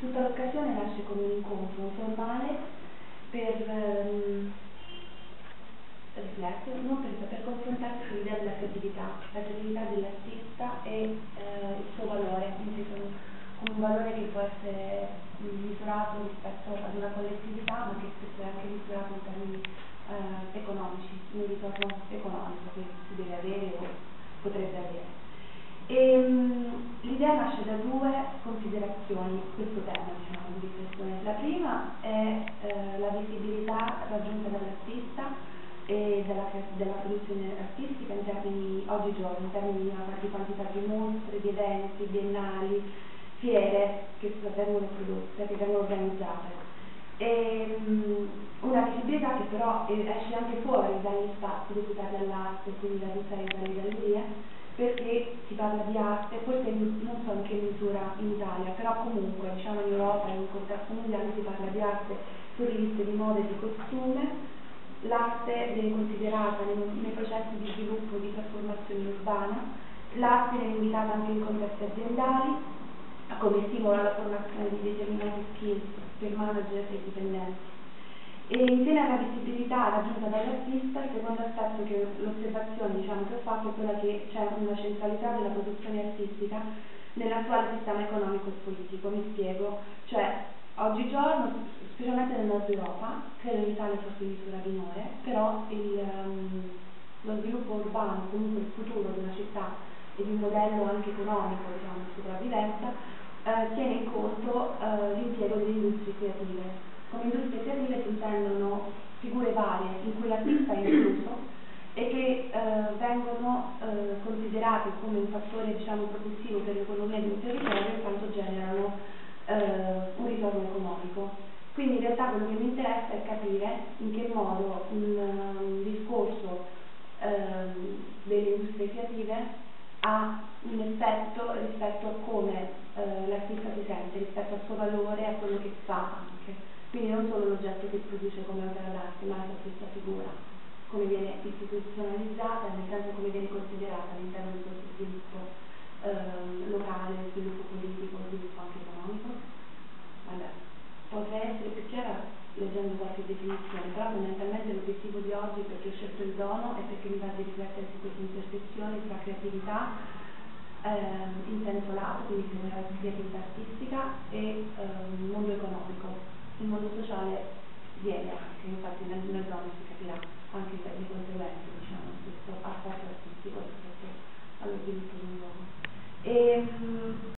tutta l'occasione nasce come un incontro informale per ehm, riflettere, non per, per confrontarsi sull'idea della creatività, la creatività dell'artista e eh, il suo valore, inteso come un valore che può essere misurato rispetto ad una collettività, ma che spesso è anche misurato in termini eh, economici, un ritorno economico che si deve avere o potrebbe avere. Ehm, l'idea nasce da due considerazioni, questo tema diciamo, di riflessione. La prima è eh, la visibilità raggiunta dall'artista e della, produzione artistica in termini, oggigiorno, in termini di quantità di mostre, di eventi, biennali, fiere che vengono prodotte, che vengono organizzate. E, um, una visibilità che però esce anche fuori dagli spazi deputati all'arte, quindi da musei e dalle gallerie, perché si parla di arte, forse non so in che misura in Italia, però comunque diciamo in Europa, in un contesto mondiale si parla di arte su riviste di moda e di costume, l'arte viene considerata nei, nei, processi di sviluppo e di trasformazione urbana, l'arte viene invitata anche in contesti aziendali come stimolo alla formazione di determinati skill per manager e dipendenti. E insieme alla visibilità raggiunta dall'artista, il secondo aspetto che l'osservazione diciamo, che ho fatto è quella che c'è una centralità della produzione artistica nell'attuale sistema economico e politico. Mi spiego, cioè oggigiorno, specialmente nel nord Europa, credo in Italia forse in misura minore, però il, um, lo sviluppo urbano, comunque il futuro di una città e di un modello anche economico diciamo, di sopravvivenza, eh, tiene in conto eh, l'impiego delle industrie creative. Come industrie creative si intendono figure varie in cui l'artista è incluso e che eh, vengono eh, considerate come un fattore diciamo, propulsivo per l'economia di un territorio in quanto generano eh, un ritorno economico. Quindi in realtà quello che mi interessa è capire in che modo un, un discorso ehm, delle industrie creative ha un effetto rispetto a come eh, l'artista si sente, rispetto al suo valore a quello che fa anche. Quindi non solo l'oggetto che produce come opera d'arte, ma la stessa figura, come viene istituzionalizzata, abbiamo qualche definizione, però fondamentalmente l'obiettivo di oggi perché ho scelto il dono è perché mi va di riflettere su queste intersezioni tra creatività eh, in senso lato, quindi creatività artistica e eh, mondo economico. Il mondo sociale viene anche, infatti nel, nel dono